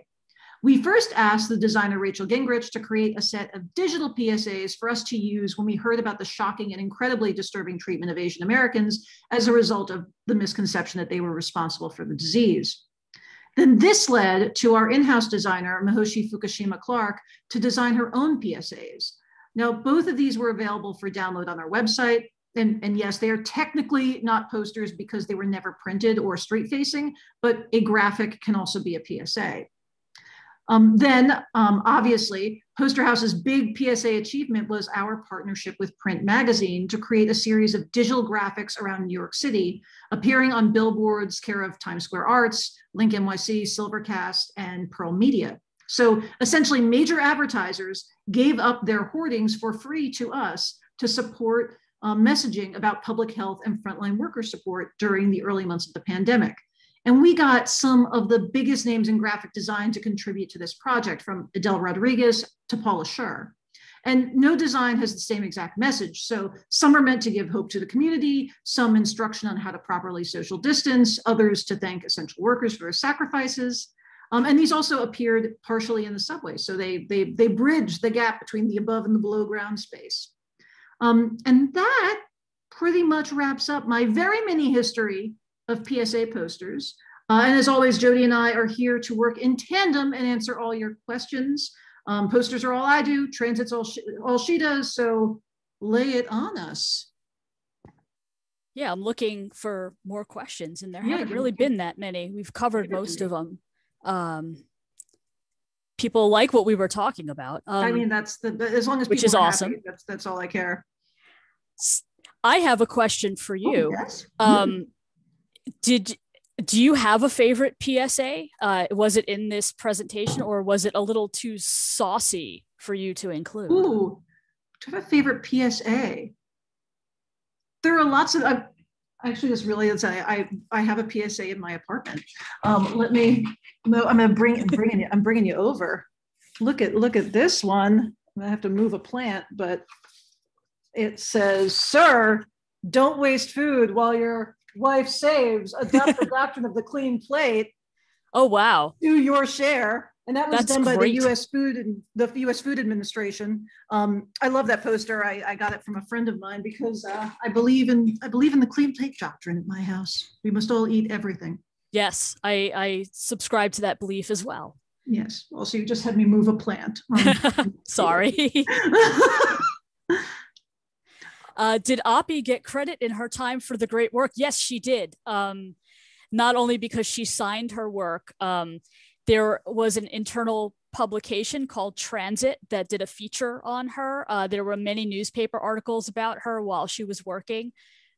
We first asked the designer Rachel Gingrich to create a set of digital PSAs for us to use when we heard about the shocking and incredibly disturbing treatment of Asian Americans as a result of the misconception that they were responsible for the disease. Then this led to our in-house designer, Mahoshi Fukushima Clark, to design her own PSAs. Now, both of these were available for download on our website. And, and yes, they are technically not posters because they were never printed or street facing, but a graphic can also be a PSA. Um, then, um, obviously, Poster House's big PSA achievement was our partnership with Print Magazine to create a series of digital graphics around New York City, appearing on billboards care of Times Square Arts, Link NYC, Silvercast, and Pearl Media. So essentially, major advertisers gave up their hoardings for free to us to support um, messaging about public health and frontline worker support during the early months of the pandemic. And we got some of the biggest names in graphic design to contribute to this project, from Edel Rodriguez to Paula Scher. And no design has the same exact message. So some are meant to give hope to the community, some instruction on how to properly social distance, others to thank essential workers for their sacrifices. Um, and these also appeared partially in the subway. So they, they, they bridge the gap between the above and the below ground space. Um, and that pretty much wraps up my very mini history of PSA posters. Uh, and as always, Jodi and I are here to work in tandem and answer all your questions. Um, posters are all I do, transit's all she, all she does, so lay it on us. Yeah, I'm looking for more questions, and there yeah, haven't really been that many. We've covered most of them. Um, people like what we were talking about. Um, I mean, that's the as long as which is awesome. Happy, that's that's all I care. I have a question for oh, you. Oh, yes. Um, did do you have a favorite PSA? Uh, was it in this presentation or was it a little too saucy for you to include? Ooh, do I have a favorite PSA? There are lots of, actually just really, I, I have a PSA in my apartment. Um, let me, know. I'm gonna bring, bringing you, I'm bringing you over. Look at, look at this one. I have to move a plant, but it says, sir, don't waste food while you're wife saves, adopt the doctrine of the clean plate. Oh wow! Do your share, and that was That's done by great. the U.S. Food and the U.S. Food Administration. Um, I love that poster. I, I, got it from a friend of mine because uh, I believe in I believe in the clean plate doctrine at my house. We must all eat everything. Yes, I I subscribe to that belief as well. Yes. Also, you just had me move a plant. (laughs) Um, Sorry. (laughs) Uh, did Oppie get credit in her time for the great work? Yes, she did. Um, not only because she signed her work, um, there was an internal publication called Transit that did a feature on her. Uh, there were many newspaper articles about her while she was working.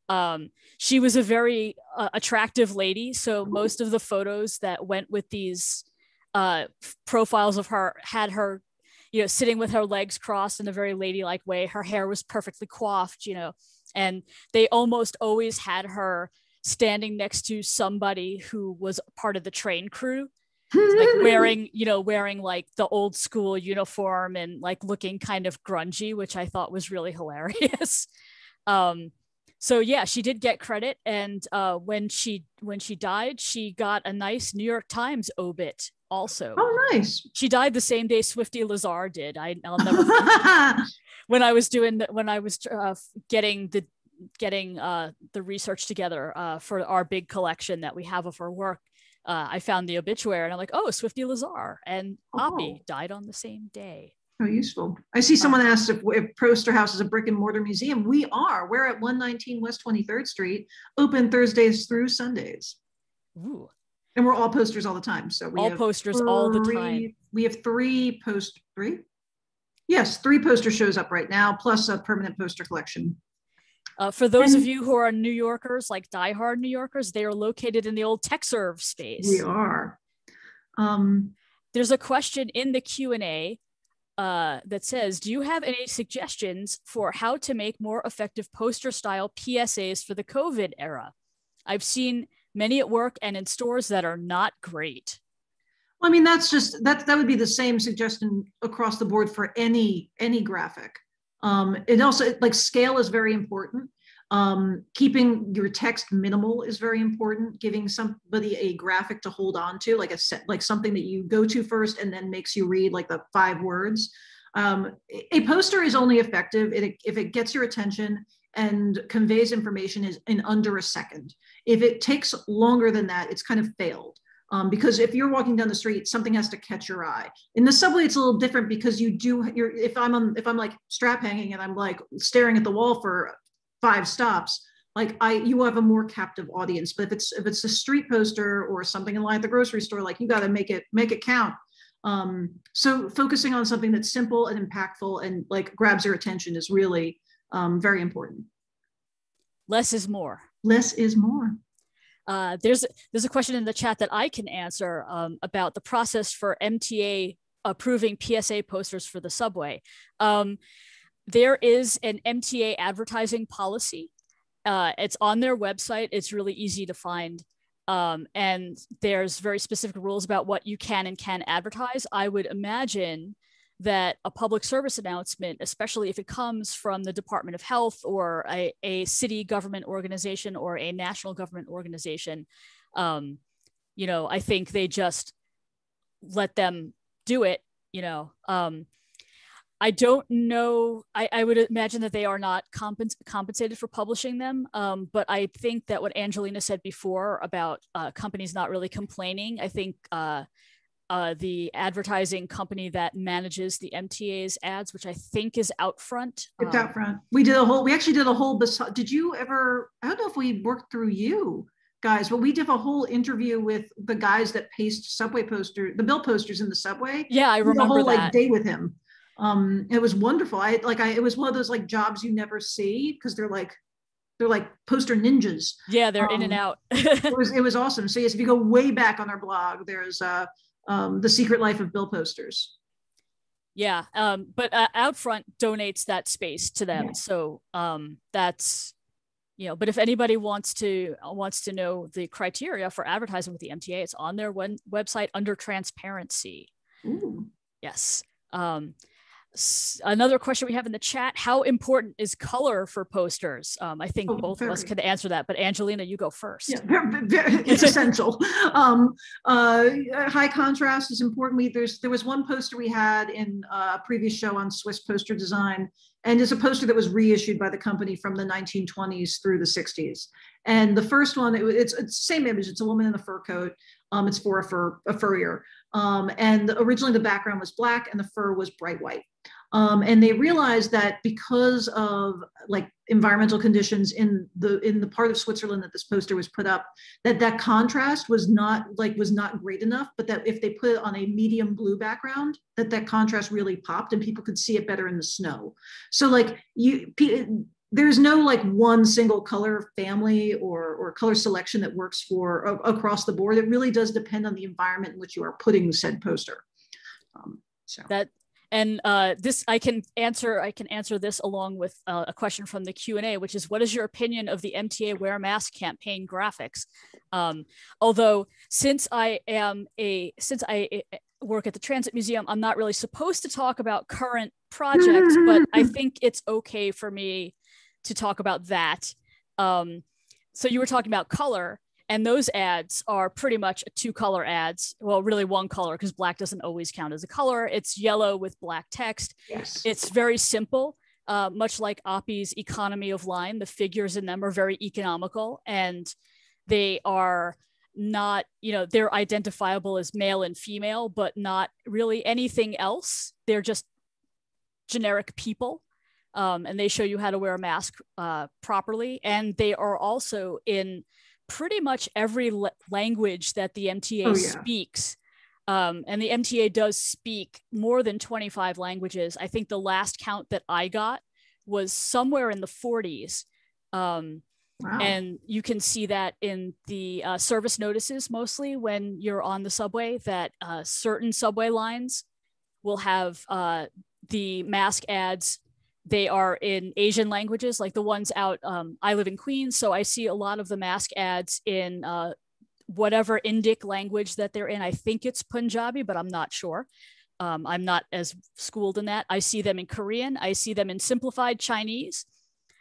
Um, she was a very uh, attractive lady, so most of the photos that went with these uh, profiles of her had her you know, sitting with her legs crossed in a very ladylike way. Her hair was perfectly coiffed, you know, and they almost always had her standing next to somebody who was part of the train crew like (laughs) wearing you know wearing like the old school uniform and like looking kind of grungy which i thought was really (laughs) hilarious um so yeah she did get credit and uh when she when she died she got a nice new york times obit also. Oh, nice. She died the same day Swifty Lazar did. I, will never (laughs) when I was doing the, when I was uh, getting the getting uh, the research together uh, for our big collection that we have of her work. Uh, I found the obituary and I'm like, oh, Swifty Lazar and oh. Died on the same day. Oh, useful. I see someone asked if, if Poster House is a brick and mortar museum. We are. We're at 119 West 23rd Street, open Thursdays through Sundays. Ooh, and we're all posters all the time. So we all posters three, all the time. We have three post three. Yes, three poster shows up right now, plus a permanent poster collection. Uh, for those of you who are New Yorkers, like diehard New Yorkers, they are located in the old Tekserve space. We are. Um, There's a question in the Q and A uh, that says, "Do you have any suggestions for how to make more effective poster style PSAs for the COVID era? I've seen many at work and in stores that are not great." Well, I mean, that's just that that would be the same suggestion across the board for any any graphic. Um, it also like scale is very important. Um, keeping your text minimal is very important. Giving somebody a graphic to hold on to, like a set, like something that you go to first and then makes you read like the five words. Um, a poster is only effective if it gets your attention and conveys information is in under a second. If it takes longer than that, it's kind of failed. Um, because if you're walking down the street, something has to catch your eye. In the subway, it's a little different because you do. You're if I'm on, if I'm like strap hanging and I'm like staring at the wall for five stops, like I you have a more captive audience. But if it's if it's a street poster or something in line at the grocery store, like you got to make it make it count. Um, so focusing on something that's simple and impactful and like grabs your attention is really um, very important. Less is more. Less is more. Uh, there's there's a question in the chat that I can answer um, about the process for MTA approving PSA posters for the subway. Um, there is an MTA advertising policy. Uh, it's on their website. It's really easy to find. Um, and there's very specific rules about what you can and can't advertise. I would imagine that a public service announcement, especially if it comes from the Department of Health or a, a city government organization or a national government organization, um, you know, I think they just let them do it, you know. Um, I don't know. I, I, would imagine that they are not compens- compensated for publishing them. Um, but I think that what Angelina said before about uh, companies not really complaining, I think uh, uh, the advertising company that manages the MTA's ads, which I think is Outfront. It's um, Outfront. We did a whole. We actually did a whole. Did you ever? I don't know if we worked through you guys, but we did a whole interview with the guys that paste subway posters, the bill posters in the subway. Yeah, I remember a whole that. like day with him. Um, it was wonderful. I like. I it was one of those like jobs you never see because they're like they're like poster ninjas. Yeah, they're um, in and um, out. (laughs) it was it was awesome. So yes, if you go way back on our blog, there's uh um, the secret life of bill posters yeah um, but uh, outfront donates that space to them yeah. so um, that's you know but if anybody wants to wants to know the criteria for advertising with the mta it's on their one website under transparency Ooh. yes um, another question we have in the chat how important is color for posters? Um, i think oh, both very. of us could answer that but angelina you go first. Yeah very, very, it's (laughs) essential. Um, uh, high contrast is important. We there's there was one poster we had in uh, a previous show on swiss poster design and it's a poster that was reissued by the company from the 1920s through the 60s and the first one it, it's it's the same image it's a woman in a fur coat um, it's for a fur a furrier. Um, and originally the background was black and the fur was bright white um, and they realized that because of like environmental conditions in the in the part of Switzerland that this poster was put up, that that contrast was not like was not great enough. But that if they put it on a medium blue background, that that contrast really popped and people could see it better in the snow. So like you. there's no like one single color family or, or color selection that works for across the board. It really does depend on the environment in which you are putting said poster. Um, so that and uh, this I can answer. I can answer this along with uh, a question from the Q and A, which is, what is your opinion of the MTA Wear Mask campaign graphics? Um, although since I am a since I eh, eh, work at the Transit Museum, I'm not really supposed to talk about current projects, (laughs) but I think it's okay for me to talk about that. Um, so you were talking about color and those ads are pretty much two color ads. Well really one color because black doesn't always count as a color. It's yellow with black text. Yes. It's very simple uh, much like Oppie's economy of line. The figures in them are very economical and they are not you know they're identifiable as male and female but not really anything else. They're just generic people um, and they show you how to wear a mask uh, properly. And they are also in pretty much every language that the MTA oh, yeah. speaks. Um, and the MTA does speak more than 25 languages. I think the last count that I got was somewhere in the 40s. Um, wow. And you can see that in the uh, service notices mostly when you're on the subway, that uh, certain subway lines will have uh, the mask ads they are in Asian languages, like the ones out. Um, I live in Queens, so I see a lot of the mask ads in uh, whatever Indic language that they're in. I think it's Punjabi, but I'm not sure. Um, I'm not as schooled in that. I see them in Korean. I see them in simplified Chinese.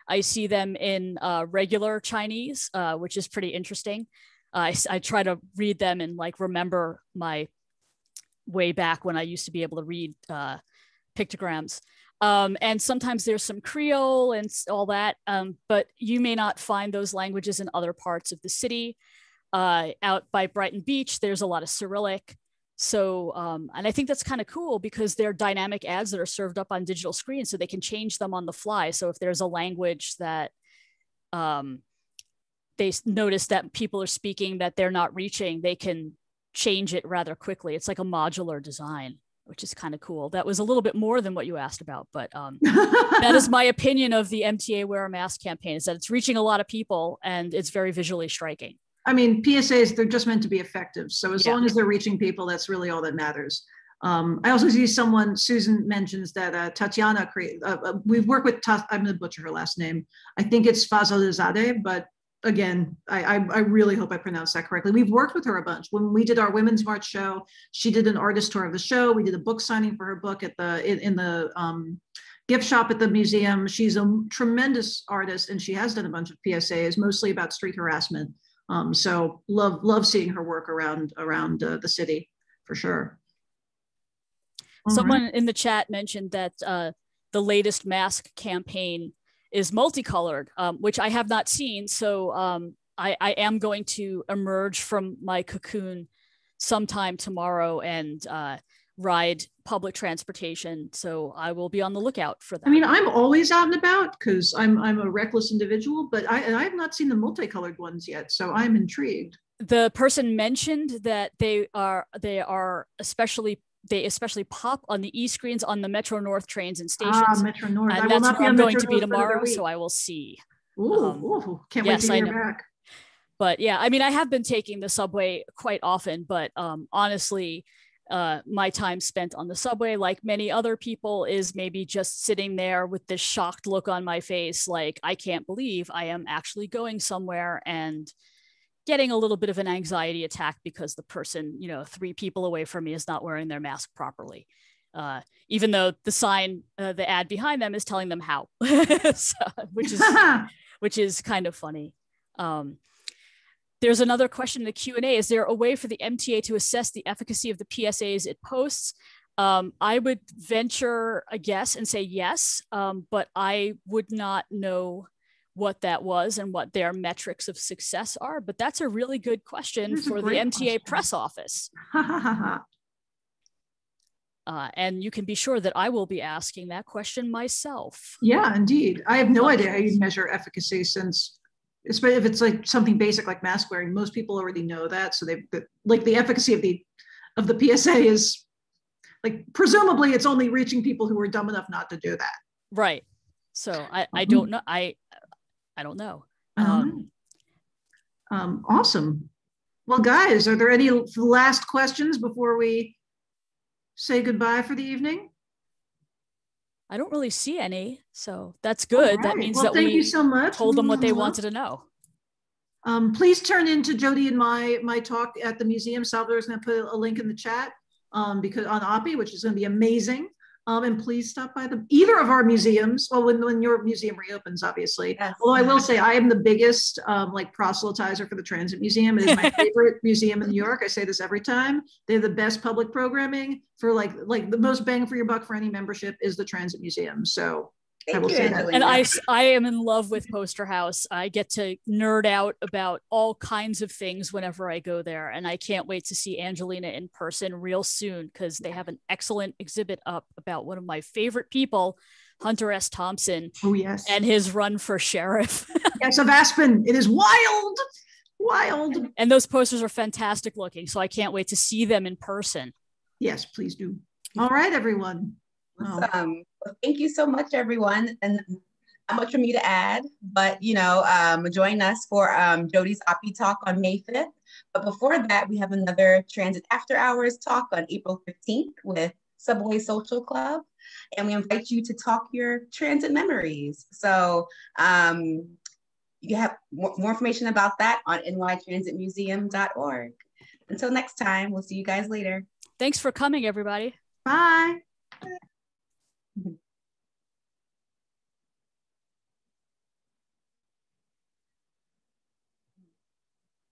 I see them in uh, regular Chinese, uh, which is pretty interesting. I, I try to read them and like remember my way back when I used to be able to read uh, pictograms. Um, and sometimes there's some Creole and all that, um, but you may not find those languages in other parts of the city. Uh, out by Brighton Beach, there's a lot of Cyrillic. So, um, and I think that's kind of cool because they're dynamic ads that are served up on digital screens, so they can change them on the fly. So if there's a language that um, they notice that people are speaking that they're not reaching, they can change it rather quickly. It's like a modular design which is kind of cool. That was a little bit more than what you asked about, but um, that is (laughs) my opinion of the MTA Wear a Mask campaign is that it's reaching a lot of people and it's very visually striking. I mean, PSAs, they're just meant to be effective. So as yeah. long as they're reaching people, that's really all that matters. Um, I also see someone, Susan mentions that uh, Tatyana, create, uh, uh, we've worked with, I'm going to butcher her last name. I think it's Fazlalizadeh, but again, I, I, I really hope I pronounced that correctly. We've worked with her a bunch. When we did our Women's March show, she did an artist tour of the show. We did a book signing for her book at the in, in the um, gift shop at the museum. She's a tremendous artist, and she has done a bunch of PSAs, mostly about street harassment. Um, so love love seeing her work around around uh, the city for sure. All Someone right. in the chat mentioned that uh, the latest mask campaign is multicolored, um, which I have not seen. So um, I, I, am going to emerge from my cocoon sometime tomorrow and uh, ride public transportation. So I will be on the lookout for that. I mean, I'm always out and about because I'm I'm a reckless individual, but I I have not seen the multicolored ones yet. So I'm intrigued. The person mentioned that they are they are especially they especially pop on the e-screens on the Metro North trains and ah, stations. Ah, Metro North. And I that's where I'm going Metro to be tomorrow, so I will see. Ooh, um, ooh can't yes, wait to hear back. But yeah, I mean, I have been taking the subway quite often, but um, honestly, uh, my time spent on the subway, like many other people, is maybe just sitting there with this shocked look on my face, like I can't believe I am actually going somewhere and getting a little bit of an anxiety attack because the person, you know, three people away from me is not wearing their mask properly. Uh, even though the sign, uh, the ad behind them is telling them how, (laughs) so, which is (laughs) which is kind of funny. Um, there's another question in the Q&A. Is there a way for the MTA to assess the efficacy of the PSAs it posts? Um, I would venture a guess and say yes, um, but I would not know what that was and what their metrics of success are. But that's a really good question for the MTA question. press office. (laughs) uh, and you can be sure that I will be asking that question myself. Yeah, indeed. I have no idea how you measure efficacy since, especially if it's like something basic like mask wearing, most people already know that. So they like the efficacy of the of the PSA is like presumably it's only reaching people who are dumb enough not to do that. Right. So I, I mm-hmm. don't know. I I don't know. Um, um, awesome. Well, guys, are there any last questions before we say goodbye for the evening? I don't really see any, so that's good. Right. That means well, that thank we you so much. told them what they wanted to know. Um, please turn into Jodi and my my talk at the museum. Salvador's going to put a link in the chat um, because on Oppie, which is going to be amazing. Um, and please stop by the either of our museums. Well, when, when your museum reopens, obviously. Yes. Although I will say I am the biggest um, like proselytizer for the Transit Museum. It is my (laughs) favorite museum in New York. I say this every time. They have the best public programming for like like the most bang for your buck for any membership is the Transit Museum. So Thank I will you, say that. And I, I am in love with Poster House. I get to nerd out about all kinds of things whenever I go there. And I can't wait to see Angelina in person real soon because they have an excellent exhibit up about one of my favorite people, Hunter S. Thompson. Oh, yes. And his run for sheriff. (laughs) yes, of Aspen. It is wild. Wild. And those posters are fantastic looking. So I can't wait to see them in person. Yes, please do. All right, everyone. Awesome. Well, thank you so much, everyone. And not much for me to add, but you know, um, join us for um, Jodi's Oppie talk on May 5th. But before that, we have another Transit After Hours talk on April 15th with Subway Social Club. and we invite you to talk your transit memories. So um, you have more, more information about that on nytransitmuseum.org. Until next time, we'll see you guys later. Thanks for coming, everybody. Bye. Mm-hmm.